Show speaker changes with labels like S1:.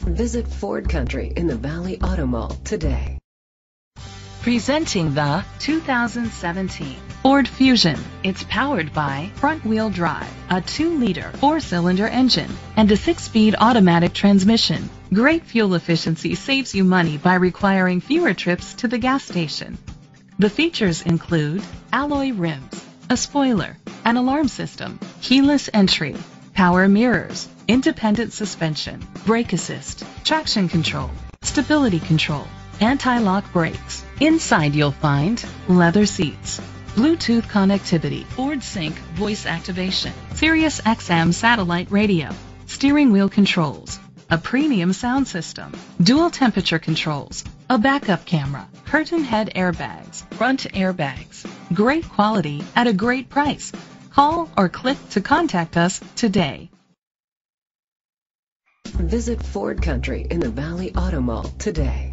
S1: Visit Ford Country in the Valley Auto Mall today.
S2: Presenting the 2017 Ford Fusion. It's powered by front-wheel drive, a 2-liter 4-cylinder engine, and a 6-speed automatic transmission. Great fuel efficiency saves you money by requiring fewer trips to the gas station. The features include alloy rims, a spoiler, an alarm system, keyless entry, power mirrors, independent suspension, brake assist, traction control, stability control, anti-lock brakes. Inside you'll find leather seats, Bluetooth connectivity, Ford Sync voice activation, Sirius XM satellite radio, steering wheel controls, a premium sound system, dual temperature controls, a backup camera, curtain head airbags, front airbags. Great quality at a great price. Call or click to contact us today.
S1: Visit Ford Country in the Valley Auto Mall today.